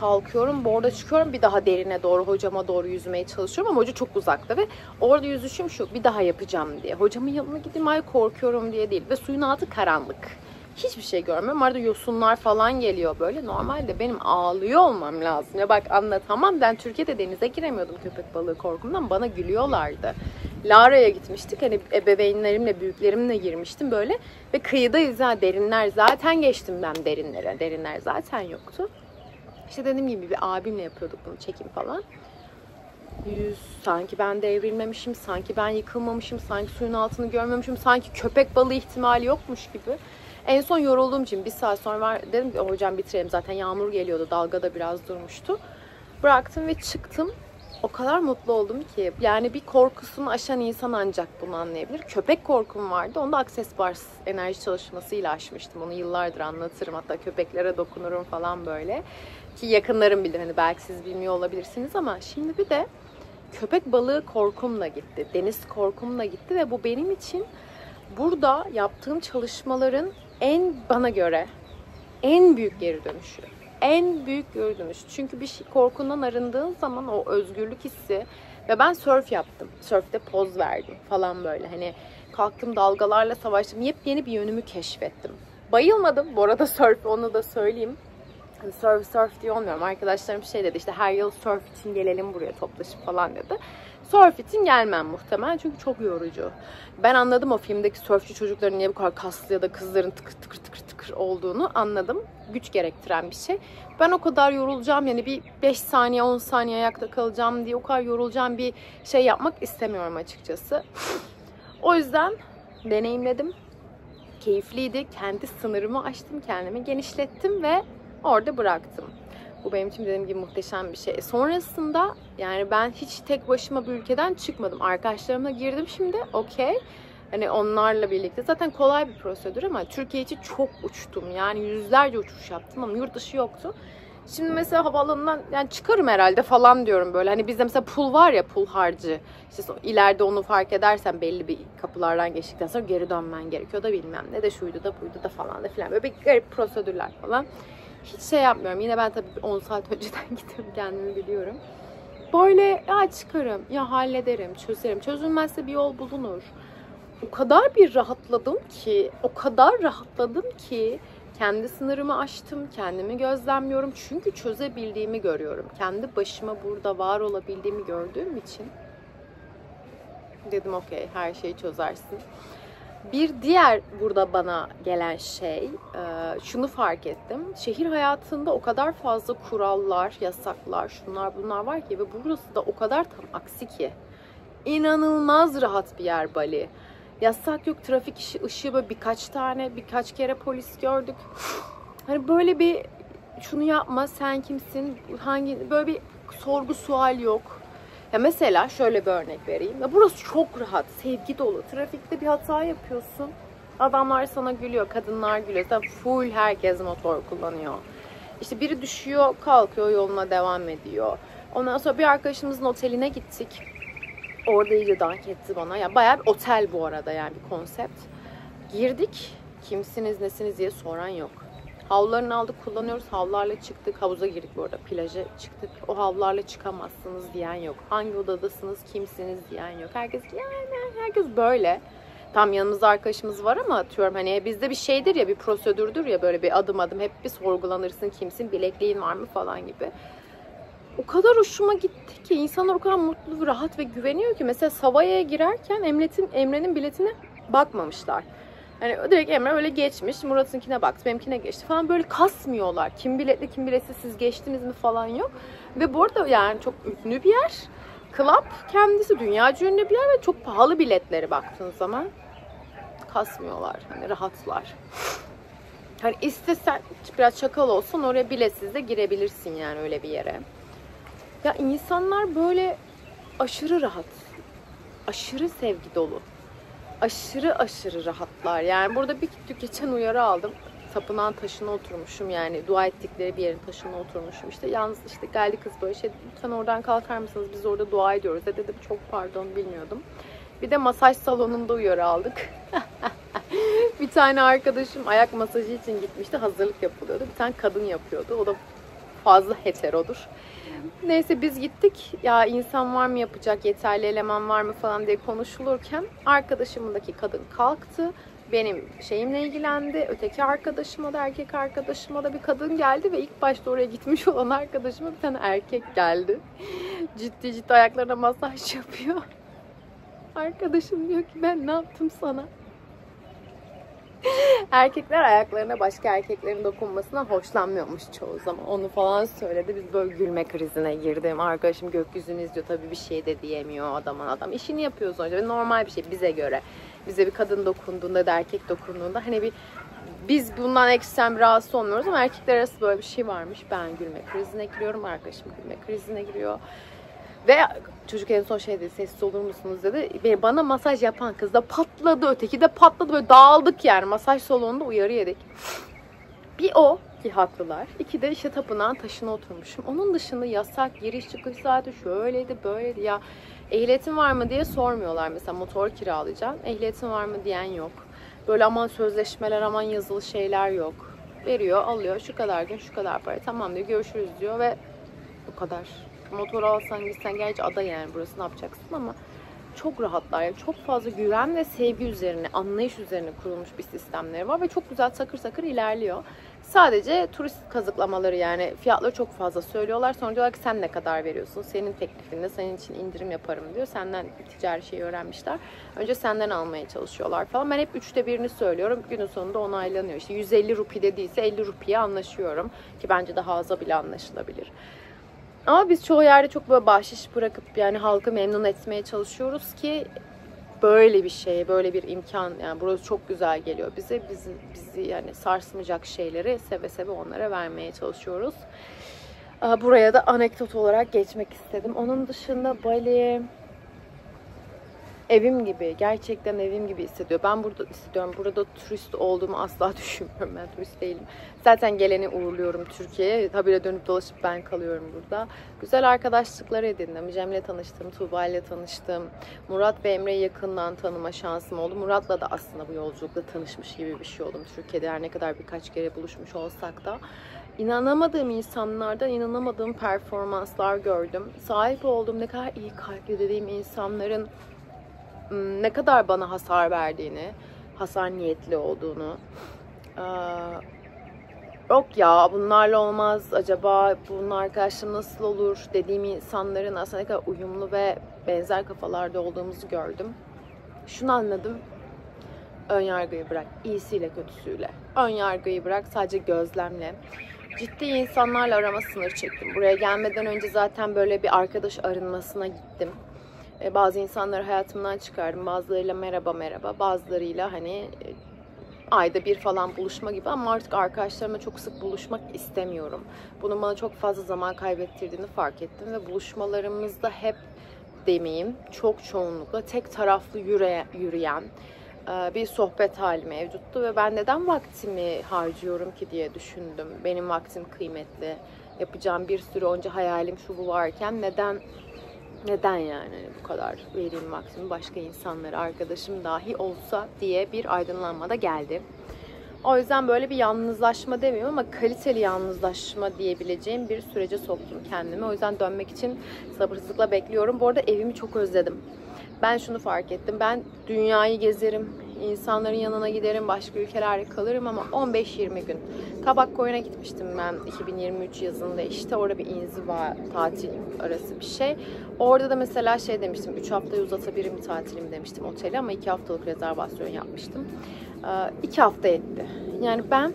kalkıyorum, borda çıkıyorum. Bir daha derine doğru, hocama doğru yüzmeye çalışıyorum ama hoca çok uzakta ve orada yüzüşüm şu, bir daha yapacağım diye. Hocamın yanına gideyim, ay korkuyorum diye değil. Ve suyun altı karanlık. Hiçbir şey görmüyorum. Arada yosunlar falan geliyor böyle. Normalde benim ağlıyor olmam lazım. Ya bak anlatamam. Ben Türkiye'de denize giremiyordum köpek balığı korkumdan. Bana gülüyorlardı. Lara'ya gitmiştik. Hani ebeveynlerimle, büyüklerimle girmiştim böyle. Ve kıyıdayız ha derinler. Zaten geçtim ben derinlere. Derinler zaten yoktu. İşte dediğim gibi bir abimle yapıyorduk bunu çekim falan. Yüz sanki ben devrilmemişim, sanki ben yıkılmamışım, sanki suyun altını görmemişim, sanki köpek balığı ihtimali yokmuş gibi. En son yorulduğum için bir saat sonra var, dedim ki hocam bitirelim zaten yağmur geliyordu, dalga da biraz durmuştu. Bıraktım ve çıktım o kadar mutlu oldum ki. Yani bir korkusunu aşan insan ancak bunu anlayabilir. Köpek korkum vardı. Onu da Access Bars enerji çalışmasıyla aşmıştım. Onu yıllardır anlatırım. Hatta köpeklere dokunurum falan böyle. Ki yakınlarım bilir. Hani belki siz bilmiyor olabilirsiniz ama şimdi bir de köpek balığı korkumla gitti. Deniz korkumla gitti ve bu benim için burada yaptığım çalışmaların en bana göre en büyük geri dönüşü en büyük gördüğümüz. Çünkü bir şey, korkundan arındığın zaman o özgürlük hissi ve ben surf yaptım. Surf'te poz verdim falan böyle. Hani kalktım dalgalarla savaştım. Yepyeni bir yönümü keşfettim. Bayılmadım. Bu arada surf onu da söyleyeyim. Hani surf surf diye olmuyorum. Arkadaşlarım şey dedi işte her yıl surf için gelelim buraya toplaşıp falan dedi. Surf için gelmem muhtemelen çünkü çok yorucu. Ben anladım o filmdeki surfçi çocukların niye bu kadar kaslı ya da kızların tıkır tıkır tıkır tıkır olduğunu anladım. Güç gerektiren bir şey. Ben o kadar yorulacağım yani bir 5 saniye 10 saniye ayakta kalacağım diye o kadar yorulacağım bir şey yapmak istemiyorum açıkçası. O yüzden deneyimledim. Keyifliydi. Kendi sınırımı aştım, kendimi genişlettim ve orada bıraktım. Bu benim için dediğim gibi muhteşem bir şey. Sonrasında yani ben hiç tek başıma bir ülkeden çıkmadım. Arkadaşlarımla girdim şimdi. Okey. Hani onlarla birlikte. Zaten kolay bir prosedür ama Türkiye için çok uçtum. Yani yüzlerce uçuş yaptım ama yurt dışı yoktu. Şimdi mesela havaalanından yani çıkarım herhalde falan diyorum böyle. Hani bizde mesela pul var ya pul harcı. İşte ileride onu fark edersen belli bir kapılardan geçtikten sonra geri dönmen gerekiyor da bilmem ne de şuydu da buydu da falan da filan. Böyle bir garip prosedürler falan. Hiç şey yapmıyorum. Yine ben tabii 10 saat önceden [laughs] gidiyorum kendimi biliyorum. Böyle ya çıkarım, ya hallederim, çözerim. Çözülmezse bir yol bulunur. O kadar bir rahatladım ki, o kadar rahatladım ki kendi sınırımı aştım, kendimi gözlemliyorum. Çünkü çözebildiğimi görüyorum. Kendi başıma burada var olabildiğimi gördüğüm için dedim okey her şeyi çözersin. Bir diğer burada bana gelen şey, e, şunu fark ettim. Şehir hayatında o kadar fazla kurallar, yasaklar, şunlar bunlar var ki ve burası da o kadar tam aksi ki. İnanılmaz rahat bir yer Bali. Yasak yok, trafik ışığı böyle birkaç tane, birkaç kere polis gördük. Hani böyle bir şunu yapma, sen kimsin, hangi böyle bir sorgu sual yok ya mesela şöyle bir örnek vereyim. Ya burası çok rahat, sevgi dolu. Trafikte bir hata yapıyorsun. Adamlar sana gülüyor, kadınlar gülüyor. Zaten full herkes motor kullanıyor. İşte biri düşüyor, kalkıyor, yoluna devam ediyor. Ondan sonra bir arkadaşımızın oteline gittik. Orada iyice dank etti bana. Ya bayağı bir otel bu arada yani bir konsept. Girdik. Kimsiniz, nesiniz diye soran yok. Havlularını aldık kullanıyoruz. Havlarla çıktık. Havuza girdik bu arada. Plaja çıktık. O havlarla çıkamazsınız diyen yok. Hangi odadasınız, kimsiniz diyen yok. Herkes yani herkes böyle. Tam yanımızda arkadaşımız var ama atıyorum hani bizde bir şeydir ya bir prosedürdür ya böyle bir adım adım hep bir sorgulanırsın kimsin bilekliğin var mı falan gibi. O kadar hoşuma gitti ki insanlar o kadar mutlu, rahat ve güveniyor ki. Mesela Savaya'ya girerken Emre'nin Emre'nin biletine bakmamışlar. Hani direkt Emre öyle geçmiş. Murat'ınkine baktı, benimkine geçti falan. Böyle kasmıyorlar. Kim biletli, kim biletsiz siz geçtiniz mi falan yok. Ve bu arada yani çok ünlü bir yer. Club kendisi dünya ünlü bir yer ve çok pahalı biletleri baktığın zaman kasmıyorlar. Hani rahatlar. Hani istesen biraz çakal olsun oraya biletsiz de girebilirsin yani öyle bir yere. Ya insanlar böyle aşırı rahat. Aşırı sevgi dolu. Aşırı aşırı rahatlar. Yani burada bir geçen uyarı aldım. Tapınağın taşına oturmuşum yani dua ettikleri bir yerin taşına oturmuşum. İşte yalnız işte geldi kız böyle şey lütfen oradan kalkar mısınız biz orada dua ediyoruz. De dedim çok pardon bilmiyordum. Bir de masaj salonunda uyarı aldık. [laughs] bir tane arkadaşım ayak masajı için gitmişti. Hazırlık yapılıyordu. Bir tane kadın yapıyordu. O da fazla heterodur. Neyse biz gittik. Ya insan var mı yapacak, yeterli eleman var mı falan diye konuşulurken arkadaşımdaki kadın kalktı. Benim şeyimle ilgilendi. Öteki arkadaşıma da erkek arkadaşıma da bir kadın geldi ve ilk başta oraya gitmiş [laughs] olan arkadaşıma bir tane erkek geldi. Ciddi ciddi ayaklarına masaj yapıyor. Arkadaşım diyor ki ben ne yaptım sana? Erkekler ayaklarına başka erkeklerin dokunmasına hoşlanmıyormuş çoğu zaman. Onu falan söyledi. Biz böyle gülme krizine girdim. Arkadaşım gökyüzünü izliyor. Tabii bir şey de diyemiyor adamın adam. İşini yapıyor sonuçta. Normal bir şey bize göre. Bize bir kadın dokunduğunda da erkek dokunduğunda hani bir biz bundan ekstrem rahatsız olmuyoruz ama erkekler arası böyle bir şey varmış. Ben gülme krizine giriyorum. Arkadaşım gülme krizine giriyor. Ve çocuk en son şey dedi sessiz olur musunuz dedi. Bana masaj yapan kız da patladı öteki de patladı böyle dağıldık yani masaj salonunda uyarı yedik. Bir o ki haklılar. İki de işte tapınağın taşına oturmuşum. Onun dışında yasak giriş çıkış saati şöyleydi böyleydi ya. Ehliyetin var mı diye sormuyorlar mesela motor kiralayacağım. Ehliyetin var mı diyen yok. Böyle aman sözleşmeler aman yazılı şeyler yok. Veriyor alıyor şu kadar gün şu kadar para tamam diyor görüşürüz diyor ve bu kadar motor alsan gitsen gerçi ada yani burası ne yapacaksın ama çok rahatlar. Yani çok fazla güven ve sevgi üzerine, anlayış üzerine kurulmuş bir sistemleri var ve çok güzel sakır sakır ilerliyor. Sadece turist kazıklamaları yani fiyatları çok fazla söylüyorlar. Sonra diyorlar ki sen ne kadar veriyorsun? Senin teklifinde senin için indirim yaparım diyor. Senden ticari şeyi öğrenmişler. Önce senden almaya çalışıyorlar falan. Ben hep üçte birini söylüyorum. Günün sonunda onaylanıyor. İşte 150 rupi dediyse 50 rupiye anlaşıyorum. Ki bence daha aza bile anlaşılabilir. Ama biz çoğu yerde çok böyle bahşiş bırakıp yani halkı memnun etmeye çalışıyoruz ki böyle bir şey, böyle bir imkan yani burası çok güzel geliyor bize. Bizi, bizi yani sarsmayacak şeyleri seve seve onlara vermeye çalışıyoruz. Buraya da anekdot olarak geçmek istedim. Onun dışında Bali evim gibi, gerçekten evim gibi hissediyor. Ben burada hissediyorum. Burada turist olduğumu asla [laughs] düşünmüyorum. Ben turist değilim. Zaten geleni uğurluyorum Türkiye'ye. Tabii dönüp dolaşıp ben kalıyorum burada. Güzel arkadaşlıklar edindim. Cem'le tanıştım, Tuğba ile tanıştım. Murat ve Emre'yi yakından tanıma şansım oldu. Murat'la da aslında bu yolculukla tanışmış gibi bir şey oldum. Türkiye'de her ne kadar birkaç kere buluşmuş olsak da inanamadığım insanlardan inanamadığım performanslar gördüm. Sahip olduğum ne kadar iyi kalpli dediğim insanların ne kadar bana hasar verdiğini, hasar niyetli olduğunu. Yok ya bunlarla olmaz acaba bunun arkadaşım nasıl olur dediğim insanların aslında ne kadar uyumlu ve benzer kafalarda olduğumuzu gördüm. Şunu anladım. Ön yargıyı bırak. iyisiyle kötüsüyle. Ön yargıyı bırak sadece gözlemle. Ciddi insanlarla arama sınır çektim. Buraya gelmeden önce zaten böyle bir arkadaş arınmasına gittim. E, bazı insanları hayatımdan çıkardım. Bazılarıyla merhaba merhaba. Bazılarıyla hani e, ayda bir falan buluşma gibi ama artık arkadaşlarımla çok sık buluşmak istemiyorum. Bunun bana çok fazla zaman kaybettirdiğini fark ettim ve buluşmalarımızda hep demeyeyim çok çoğunlukla tek taraflı yüre, yürüyen e, bir sohbet hali mevcuttu ve ben neden vaktimi harcıyorum ki diye düşündüm. Benim vaktim kıymetli. Yapacağım bir sürü onca hayalim şu bu varken neden neden yani hani bu kadar vereyim maksimum başka insanlara arkadaşım dahi olsa diye bir aydınlanma da geldi. O yüzden böyle bir yalnızlaşma demiyorum ama kaliteli yalnızlaşma diyebileceğim bir sürece soktum kendimi. O yüzden dönmek için sabırsızlıkla bekliyorum. Bu arada evimi çok özledim. Ben şunu fark ettim. Ben dünyayı gezerim, insanların yanına giderim, başka ülkelerde kalırım ama 15-20 gün. Kabak koyuna gitmiştim ben 2023 yazında işte orada bir inziva tatil arası bir şey. Orada da mesela şey demiştim 3 haftayı uzatabilirim tatilim demiştim oteli ama 2 haftalık rezervasyon yapmıştım. 2 hafta etti. Yani ben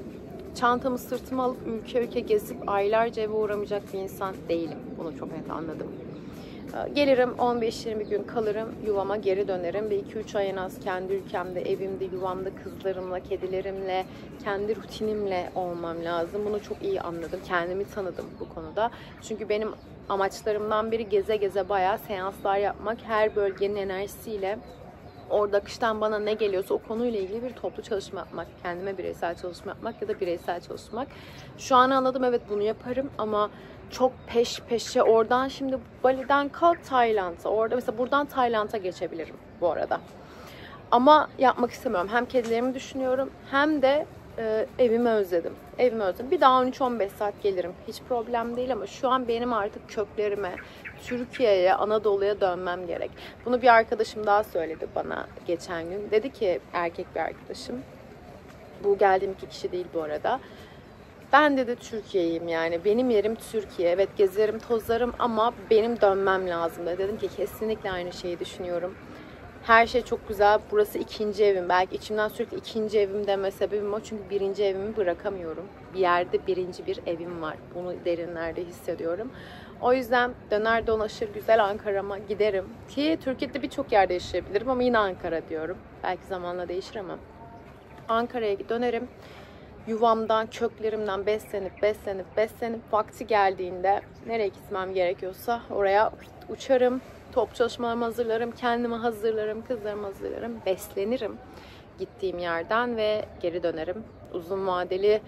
çantamı sırtıma alıp ülke ülke gezip aylarca eve uğramayacak bir insan değilim. Bunu çok net anladım. Ee, gelirim 15-20 gün kalırım yuvama geri dönerim ve 2-3 ay en az kendi ülkemde, evimde, yuvamda kızlarımla, kedilerimle, kendi rutinimle olmam lazım. Bunu çok iyi anladım. Kendimi tanıdım bu konuda. Çünkü benim amaçlarımdan biri geze geze bayağı seanslar yapmak. Her bölgenin enerjisiyle orada akıştan bana ne geliyorsa o konuyla ilgili bir toplu çalışma yapmak, kendime bireysel çalışma yapmak ya da bireysel çalışmak. Şu an anladım evet bunu yaparım ama çok peş peşe oradan şimdi Bali'den kalk Tayland'a. Orada mesela buradan Tayland'a geçebilirim bu arada. Ama yapmak istemiyorum. Hem kedilerimi düşünüyorum hem de e, evimi özledim. Evimi özledim. Bir daha 13-15 saat gelirim. Hiç problem değil ama şu an benim artık köklerime, Türkiye'ye, Anadolu'ya dönmem gerek. Bunu bir arkadaşım daha söyledi bana geçen gün. Dedi ki erkek bir arkadaşım. Bu geldiğim iki kişi değil bu arada. Ben de de Türkiye'yim yani. Benim yerim Türkiye. Evet gezerim, tozarım ama benim dönmem lazım da. Dedim ki kesinlikle aynı şeyi düşünüyorum. Her şey çok güzel. Burası ikinci evim. Belki içimden sürekli ikinci evim deme sebebim o. Çünkü birinci evimi bırakamıyorum. Bir yerde birinci bir evim var. Bunu derinlerde hissediyorum. O yüzden döner dolaşır güzel Ankara'ma giderim. Ki Türkiye'de birçok yerde yaşayabilirim ama yine Ankara diyorum. Belki zamanla değişir ama. Ankara'ya dönerim yuvamdan, köklerimden beslenip, beslenip, beslenip vakti geldiğinde nereye gitmem gerekiyorsa oraya uçarım. Top çalışmalarımı hazırlarım, kendimi hazırlarım, kızlarımı hazırlarım, beslenirim gittiğim yerden ve geri dönerim. Uzun vadeli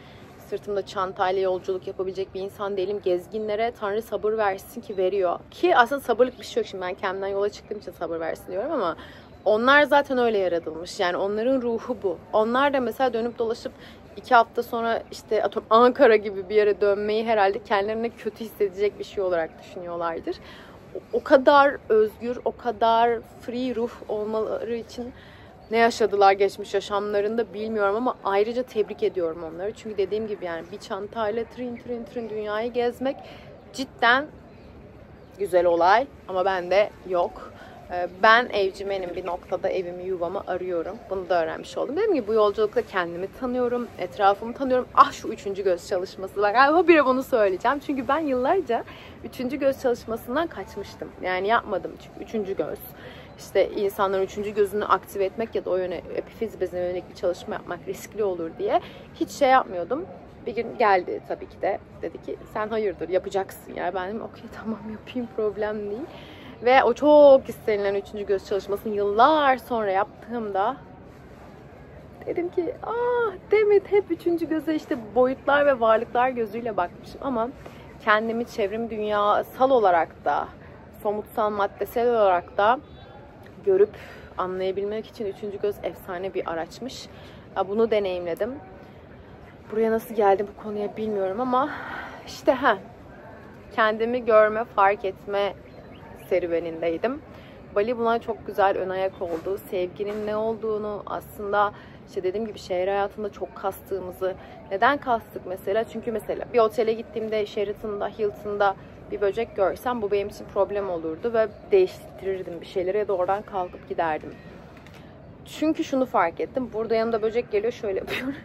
sırtımda çantayla yolculuk yapabilecek bir insan değilim. Gezginlere Tanrı sabır versin ki veriyor. Ki aslında sabırlık bir şey yok. Şimdi ben kendimden yola çıktığım için sabır versin diyorum ama onlar zaten öyle yaratılmış. Yani onların ruhu bu. Onlar da mesela dönüp dolaşıp iki hafta sonra işte atom Ankara gibi bir yere dönmeyi herhalde kendilerine kötü hissedecek bir şey olarak düşünüyorlardır. O kadar özgür, o kadar free ruh olmaları için ne yaşadılar geçmiş yaşamlarında bilmiyorum ama ayrıca tebrik ediyorum onları. Çünkü dediğim gibi yani bir çantayla trin trin trin dünyayı gezmek cidden güzel olay ama bende yok. Ee, ben evcimenim bir noktada evimi yuvamı arıyorum. Bunu da öğrenmiş oldum. Dedim ki bu yolculukta kendimi tanıyorum, etrafımı tanıyorum. Ah şu üçüncü göz çalışması var. Galiba bir bunu söyleyeceğim. Çünkü ben yıllarca üçüncü göz çalışmasından kaçmıştım. Yani yapmadım çünkü üçüncü göz. İşte insanların üçüncü gözünü aktive etmek ya da o yöne epifiz bezine yönelik bir çalışma yapmak riskli olur diye hiç şey yapmıyordum. Bir gün geldi tabii ki de. Dedi ki sen hayırdır yapacaksın. Yani ben dedim okey tamam yapayım problem değil. Ve o çok istenilen üçüncü göz çalışmasını yıllar sonra yaptığımda dedim ki ah Demet hep üçüncü göze işte boyutlar ve varlıklar gözüyle bakmışım ama kendimi çevrim dünyasal olarak da somutsal maddesel olarak da görüp anlayabilmek için üçüncü göz efsane bir araçmış. Bunu deneyimledim. Buraya nasıl geldim bu konuya bilmiyorum ama işte ha kendimi görme, fark etme serüvenindeydim. Bali buna çok güzel ön ayak oldu. Sevginin ne olduğunu aslında işte dediğim gibi şehir hayatında çok kastığımızı neden kastık mesela? Çünkü mesela bir otele gittiğimde Sheraton'da, Hilton'da bir böcek görsem bu benim için problem olurdu ve değiştirirdim bir şeyleri ya da kalkıp giderdim. Çünkü şunu fark ettim. Burada yanımda böcek geliyor şöyle yapıyorum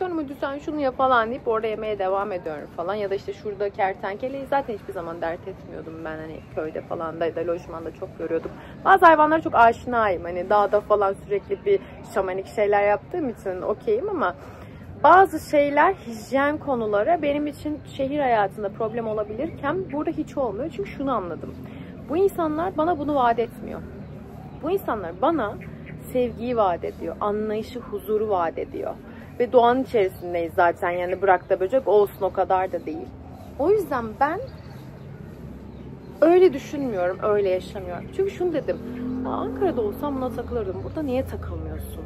dönümü düzen şunu yap falan deyip orada yemeye devam ediyorum falan. Ya da işte şurada kertenkeleyi zaten hiçbir zaman dert etmiyordum ben hani köyde falan da ya da lojmanda çok görüyordum. Bazı hayvanlara çok aşinayım. Hani dağda falan sürekli bir şamanik şeyler yaptığım için okeyim ama bazı şeyler hijyen konuları benim için şehir hayatında problem olabilirken burada hiç olmuyor. Çünkü şunu anladım. Bu insanlar bana bunu vaat etmiyor. Bu insanlar bana sevgiyi vaat ediyor, anlayışı, huzuru vaat ediyor. Ve doğanın içerisindeyiz zaten. Yani bırak da böcek olsun o kadar da değil. O yüzden ben öyle düşünmüyorum, öyle yaşamıyorum. Çünkü şunu dedim. Ankara'da olsam buna takılırdım. Burada niye takılmıyorsun?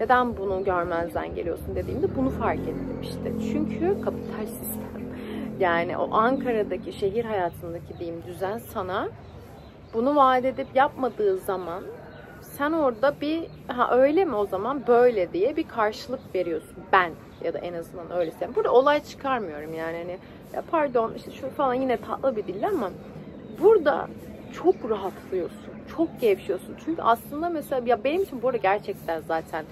Neden bunu görmezden geliyorsun dediğimde bunu fark ettim işte. Çünkü kapital sistem. Yani o Ankara'daki şehir hayatındaki diyeyim düzen sana bunu vaat edip yapmadığı zaman sen orada bir ha öyle mi o zaman böyle diye bir karşılık veriyorsun ben ya da en azından öyle Burada olay çıkarmıyorum yani hani ya pardon işte şu falan yine tatlı bir dil ama burada çok rahatlıyorsun. Çok gevşiyorsun. Çünkü aslında mesela ya benim için bu arada gerçekten zaten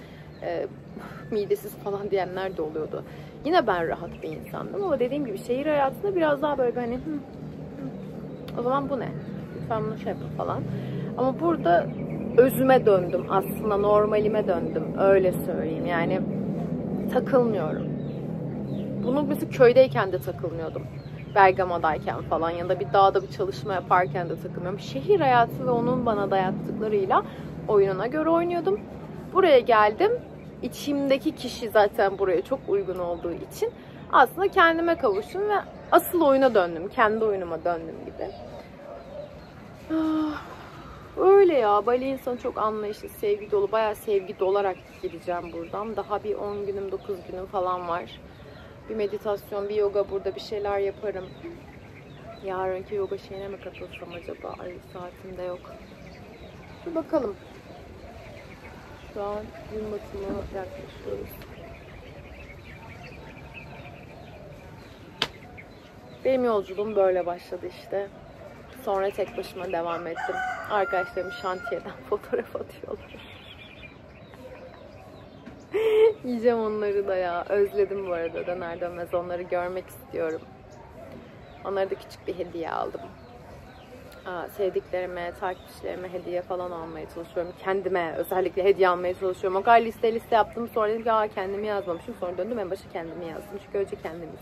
e, [laughs] midesiz falan diyenler de oluyordu. Yine ben rahat bir insandım ama dediğim gibi şehir hayatında biraz daha böyle hani hı, hı, o zaman bu ne? Lütfen bunu şey yapın falan. Ama burada özüme döndüm aslında normalime döndüm öyle söyleyeyim yani takılmıyorum. Bunu mesela köydeyken de takılmıyordum. Bergama'dayken falan ya da bir dağda bir çalışma yaparken de takılmıyorum. Şehir hayatı ve onun bana dayattıklarıyla oyununa göre oynuyordum. Buraya geldim. İçimdeki kişi zaten buraya çok uygun olduğu için aslında kendime kavuştum ve asıl oyuna döndüm. Kendi oyunuma döndüm gibi. Öyle ya. Bali insanı çok anlayışlı, sevgi dolu. Bayağı sevgi dolarak gideceğim buradan. Daha bir 10 günüm, 9 günüm falan var. Bir meditasyon, bir yoga burada bir şeyler yaparım. Yarınki yoga şeyine mi katılsam acaba? Ay saatimde yok. Bir bakalım. Şu an gün batımı yaklaşıyoruz. Benim yolculuğum böyle başladı işte. Sonra tek başıma devam ettim. Arkadaşlarım şantiyeden [laughs] fotoğraf atıyorlar. [laughs] Yiyeceğim onları da ya. Özledim bu arada döner dönmez onları görmek istiyorum. Onlara da küçük bir hediye aldım. Aa, sevdiklerime, takipçilerime hediye falan almaya çalışıyorum. Kendime özellikle hediye almaya çalışıyorum. O kadar liste liste yaptım. Sonra dedim ki Aa, kendimi yazmamışım. Sonra döndüm en başa kendimi yazdım. Çünkü önce kendimiz.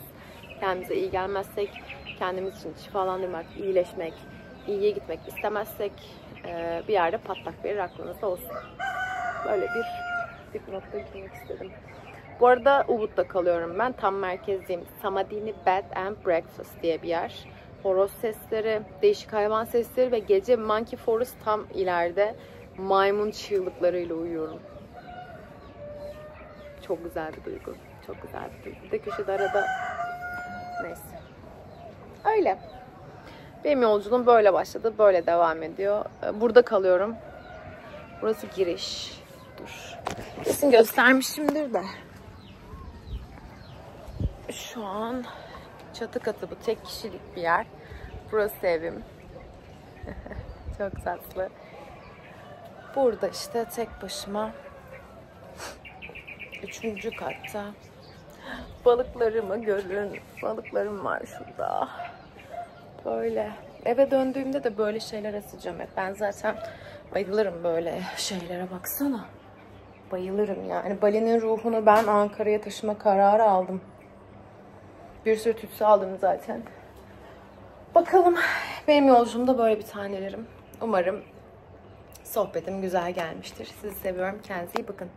Kendimize iyi gelmezsek kendimiz için şifalandırmak, iyileşmek, iyiye gitmek istemezsek e, bir yerde patlak verir aklınızda olsun. Böyle bir dipnotta girmek istedim. Bu arada Ubud'da kalıyorum ben. Tam merkezdeyim. Samadini Bed and Breakfast diye bir yer. Horoz sesleri, değişik hayvan sesleri ve gece Monkey Forest tam ileride maymun çığlıklarıyla uyuyorum. Çok güzel bir duygu. Çok güzel bir duygu. Bir de köşede arada neyse. Öyle. Benim yolculuğum böyle başladı. Böyle devam ediyor. Burada kalıyorum. Burası giriş. Dur. Kesin göstermişimdir de. Şu an çatı katı bu. Tek kişilik bir yer. Burası evim. [laughs] Çok tatlı. Burada işte tek başıma üçüncü katta balıklarımı görün. Balıklarım var şurada. Böyle. Eve döndüğümde de böyle şeyler asacağım hep. Ben zaten bayılırım böyle şeylere baksana. Bayılırım yani. Bali'nin ruhunu ben Ankara'ya taşıma kararı aldım. Bir sürü tütsü aldım zaten. Bakalım. Benim yolculuğumda böyle bir tanelerim. Umarım sohbetim güzel gelmiştir. Sizi seviyorum. Kendinize iyi bakın.